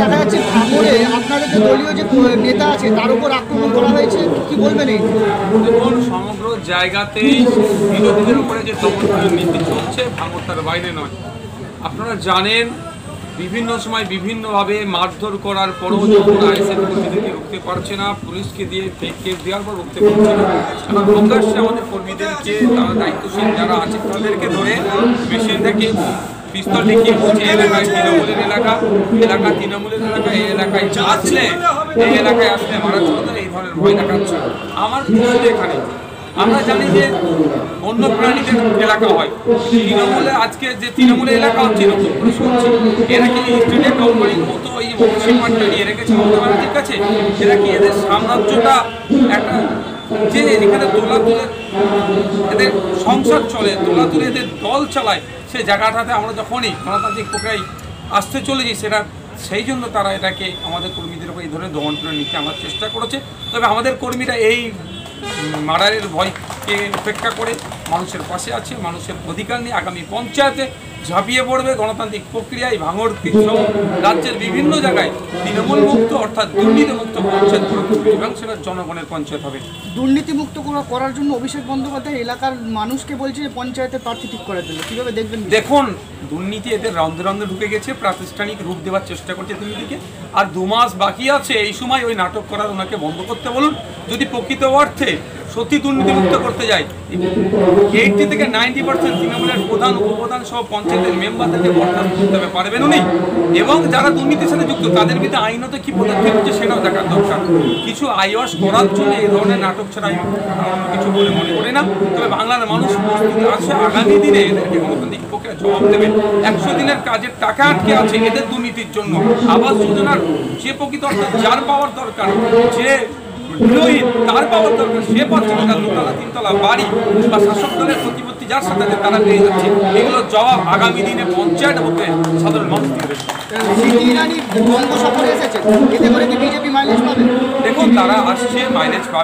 দেখা যাচ্ছে ভাঙড়ে যে নেতা আছে, তার উপর আক্রমণ করা হয়েছে। সমগ্র জায়গাতেই বিরোধীদের উপরে যে দমন নীতি চলছে ভাঙর তার বাইরে নয়। আপনারা জানেন, বিভিন্ন সময় বিভিন্নভাবে মারধর করার পরও যখন আইএসএফ কর্মীদেরকে রুখতে পারছে না, পুলিশকে দিয়ে ফেক কেস দেওয়ার পর রুখতে পারছে না এখন প্রকাশ্যে আমাদের কর্মীদেরকে, তারা দায়িত্বশীল যারা আছে, তাদেরকে ধরে মেশিন থেকে পিস্তল দেখিয়ে এই এলাকায় তৃণমূলের এলাকা এলাকা তৃণমূলের এলাকা, এই এলাকায় আসলে এই এলাকায় আসলে মারা চলতে এই ধরনের ভয় দেখাচ্ছে। আমার শুধু এখানে, আমরা জানি যে অন্য প্রাণীদের এলাকা হয়। তৃণমূলে আজকে যে তৃণমূলের এলাকা হচ্ছে এরা কি স্টেডিয়াম কোম্পানির মতো এই সিমান্টটা নিয়ে রেখেছে মমতা ব্যানার্জির কাছে? এরা কি এদের সাম্রাজ্যটা একটা যে এখানে তোলা তুলে এদের সংসার চলে তোলা তুলে এদের দল চালায় সে জায়গাটাতে আমরা যখনই গণতান্ত্রিক প্রক্রিয়ায় আসতে চলেছি, সেটা সেই জন্য তারা এটাকে আমাদের কর্মীদের উপর এই ধরনের দমন করে নিতে আমার চেষ্টা করেছে। তবে আমাদের কর্মীরা এই মার্ডারের ভয়কে উপেক্ষা করে মানুষের পাশে আছে মানুষের অধিকার নিয়ে আগামী পঞ্চায়েতে ঝাঁপিয়ে পড়বে গণতান্ত্রিক প্রক্রিয়ায় ভাঙড় সহ রাজ্যের বিভিন্ন জায়গায় তৃণমূল মুক্ত অর্থাৎ দুর্নীতি মুক্ত পঞ্চায়েত গড়ে তুলবে এবং সেটা জনগণের পঞ্চায়েত হবে। দুর্নীতিমুক্ত করা- করার জন্য অভিষেক বন্দ্যোপাধ্যায় এলাকার মানুষকে বলছে যে পঞ্চায়েতের প্রার্থী ঠিক করার জন্য কীভাবে দেখবেন দেখুন দুর্নীতি এদের রন্ধে রন্ধে ঢুকে গেছে প্রাতিষ্ঠানিক রূপ দেওয়ার চেষ্টা করছে দুর্নীতিকে। আর দু মাস বাকি আছে এই সময় ওই নাটক করার ওনাকে বন্ধ করতে বলুন। যদি প্রকৃত অর্থে সত্যি দুর্নীতিমুক্ত করতে যায়। এইটটি থেকে নাইনটি পার্সেন্ট তৃণমূলের প্রধান, উপপ্রধান সহ পঞ্চায়েতের মেম্বারদেরকে বরখাস্ত করতে হবে, পারবেন উনি। এবং যারা দুর্নীতির সাথে যুক্ত, তাদের বিরুদ্ধে আইনত কি পদক্ষেপ হচ্ছে সেটাও দেখার দরকার। কিছু আইওয়াস করার জন্য এই ধরনের নাটক ছাড়া কিছু বলে মনে করি না। তবে বাংলার মানুষ প্রস্তুত আছে, আগামী দিনে এদেরকে গণতান্ত্রিক প্রক্রিয়া জবাব দেবে। একশো দিনের কাজের টাকা আটকে আছে এদের দুর্নীতির জন্য। আবাস যোজনার যে প্রকৃত অর্থে যার পাওয়ার দরকার, যে বিরোহী তার পাওয়ার দরকার সে পাচ্ছে না দোতলা তিনতলা বাড়ি বা শাসক দলের প্রতিপত্তি যার সাথে তারা পেয়ে যাচ্ছে। এগুলোর জবাব আগামী দিনে পঞ্চায়েত হতে সাধারণ মানুষ দিবে। দেখুন তারা আসছে মাইলেজ পাবে।